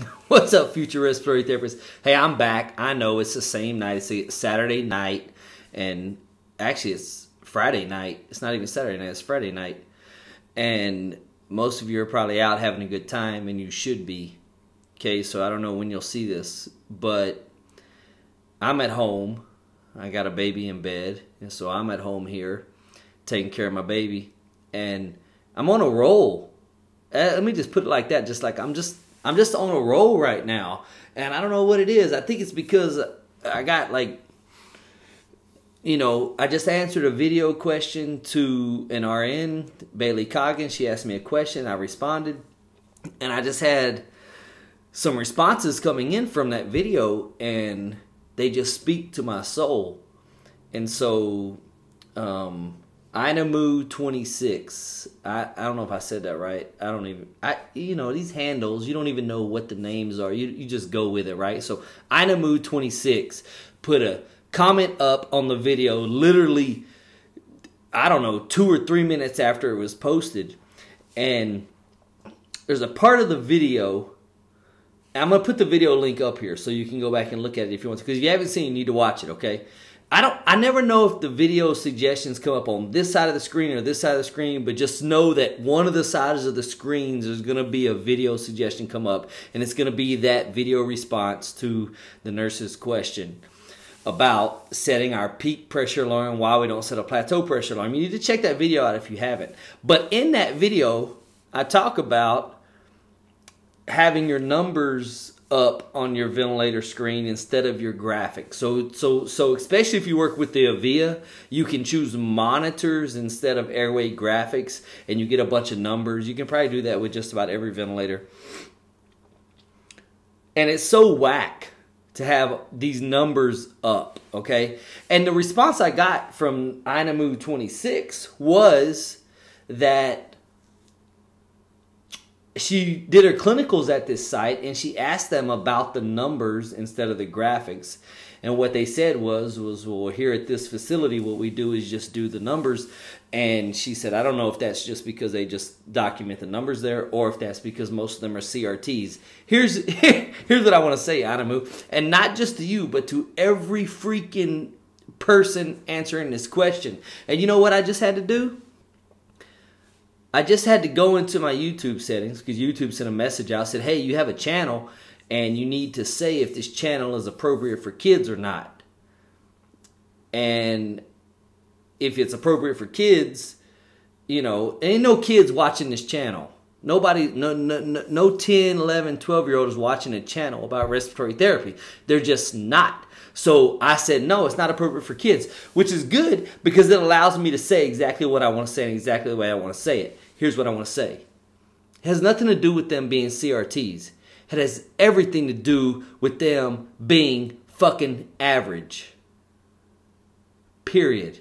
What's up, future respiratory therapist? Hey, I'm back. I know it's the same night. It's Saturday night, and actually, it's Friday night. It's not even Saturday night. It's Friday night, and most of you are probably out having a good time, and you should be. Okay, so I don't know when you'll see this, but I'm at home. I got a baby in bed, and so I'm at home here taking care of my baby, and I'm on a roll. Uh, let me just put it like that. Just like I'm just I'm just on a roll right now, and I don't know what it is. I think it's because I got like you know, I just answered a video question to an RN, Bailey Coggins. She asked me a question. I responded. And I just had some responses coming in from that video, and they just speak to my soul. And so, um, Inamu26. I, I don't know if I said that right. I don't even I you know these handles you don't even know what the names are. You you just go with it, right? So Inamu26 put a comment up on the video literally I don't know, 2 or 3 minutes after it was posted. And there's a part of the video I'm to put the video link up here so you can go back and look at it if you want to because if you haven't seen it, you need to watch it, okay? I don't I never know if the video suggestions come up on this side of the screen or this side of the screen, but just know that one of the sides of the screens is going to be a video suggestion come up and it's going to be that video response to the nurse's question about setting our peak pressure alarm why we don't set a plateau pressure alarm. You need to check that video out if you haven't. But in that video, I talk about having your numbers up on your ventilator screen instead of your graphics. So so so especially if you work with the Avea, you can choose monitors instead of airway graphics and you get a bunch of numbers. You can probably do that with just about every ventilator. And it's so whack to have these numbers up, okay? And the response I got from Inamu 26 was that she did her clinicals at this site and she asked them about the numbers instead of the graphics. And what they said was was well here at this facility what we do is just do the numbers. And she said i don't know if that's just because they just document the numbers there or if that's because most of them are crts here's here's what i want to say anamu and not just to you but to every freaking person answering this question. And you know what i just had to do I just had to go into my YouTube settings because YouTube sent a message out said, "Hey, you have a channel and you need to say if this channel is appropriate for kids or not." And if it's appropriate for kids, you know, ain't no kids watching this channel. Nobody, no, no, no 10, 11, 12 year old is watching a channel about respiratory therapy. They're just not. So I said, no, it's not appropriate for kids, which is good because it allows me to say exactly what I want to say and exactly the way I want to say it. Here's what I want to say it has nothing to do with them being CRTs, it has everything to do with them being fucking average. Period.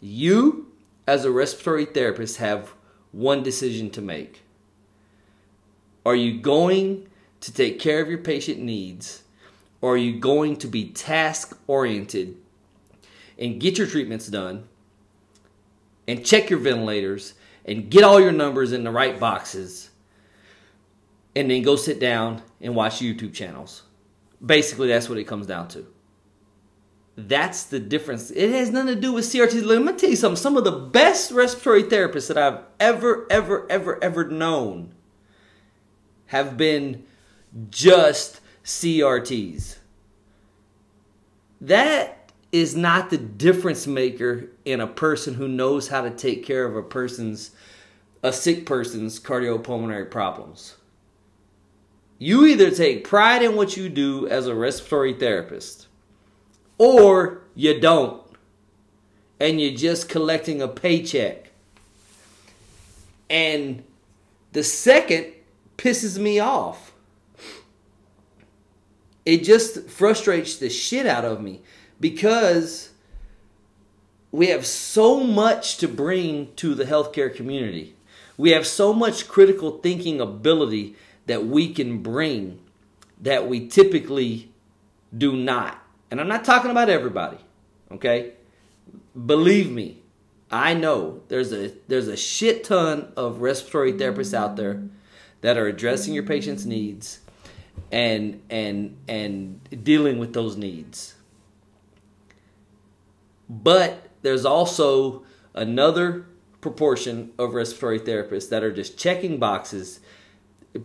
You, as a respiratory therapist, have one decision to make. Are you going to take care of your patient needs are you going to be task oriented and get your treatments done and check your ventilators and get all your numbers in the right boxes and then go sit down and watch YouTube channels? Basically, that's what it comes down to. That's the difference. It has nothing to do with CRT. Let me tell you something. Some of the best respiratory therapists that I've ever, ever, ever, ever known have been just CRTs. That is not the difference maker in a person who knows how to take care of a person's a sick person's cardiopulmonary problems. You either take pride in what you do as a respiratory therapist or you don't and you're just collecting a paycheck. And the second pisses me off it just frustrates the shit out of me because we have so much to bring to the healthcare community. We have so much critical thinking ability that we can bring that we typically do not. And I'm not talking about everybody, okay? Believe me, I know there's a there's a shit ton of respiratory therapists out there that are addressing your patient's needs and and and dealing with those needs. But there's also another proportion of respiratory therapists that are just checking boxes,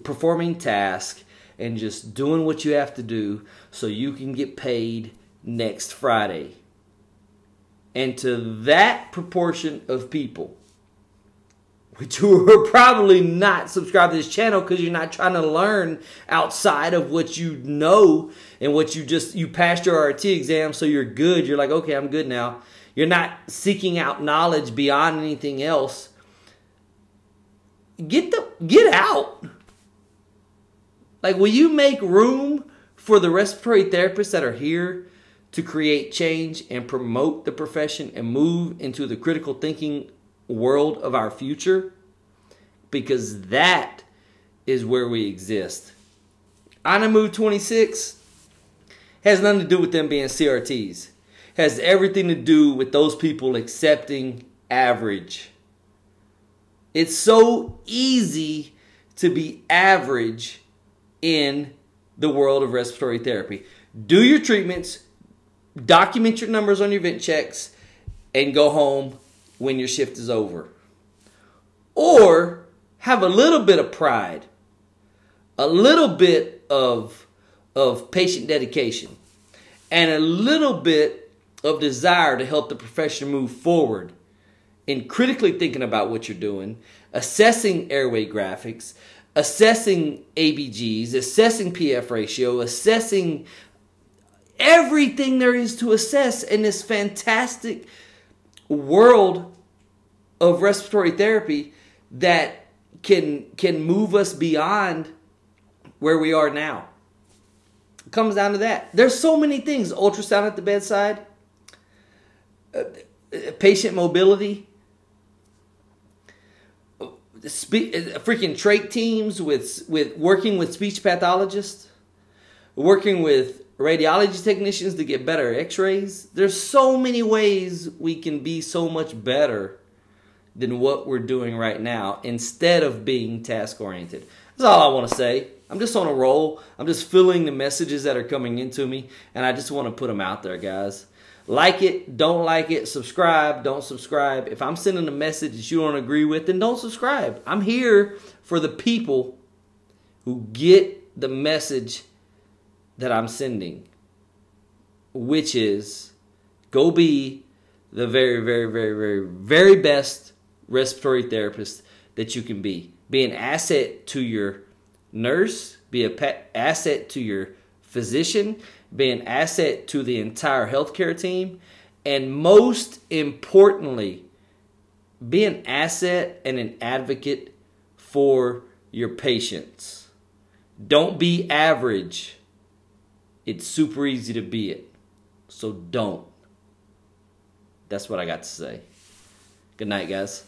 performing tasks, and just doing what you have to do so you can get paid next Friday. And to that proportion of people, which you are probably not subscribed to this channel because you're not trying to learn outside of what you know and what you just you passed your RT exam so you're good. You're like okay I'm good now. You're not seeking out knowledge beyond anything else. Get the get out. Like will you make room for the respiratory therapists that are here to create change and promote the profession and move into the critical thinking world of our future because that is where we exist. Inamu 26 has nothing to do with them being CRTs. Has everything to do with those people accepting average. It's so easy to be average in the world of respiratory therapy. Do your treatments, document your numbers on your vent checks, and go home when your shift is over. Or have a little bit of pride, a little bit of, of patient dedication, and a little bit of desire to help the profession move forward in critically thinking about what you're doing, assessing airway graphics, assessing ABGs, assessing PF ratio, assessing everything there is to assess in this fantastic world of respiratory therapy that can can move us beyond where we are now. It comes down to that. There's so many things: ultrasound at the bedside, uh, patient mobility, spe- uh, freaking trach teams with with working with speech pathologists, working with radiology technicians to get better x-rays. There's so many ways we can be so much better than what we're doing right now instead of being task oriented that's all i want to say. I'm just on a roll. I'm just filling the messages that are coming into me and i just want to put them out there guys. Like it don't like it subscribe don't subscribe. If i'm sending a message that you don't agree with then don't subscribe. I'm here for the people who get the message that I'm sending, which is go be the very, very, very, very, very best respiratory therapist that you can be. Be an asset to your nurse, be an pet asset to your physician, be an asset to the entire healthcare team, and most importantly, be an asset and an advocate for your patients. Don't be average it's super easy to be it. So don't. That's what I got to say. Good night, guys.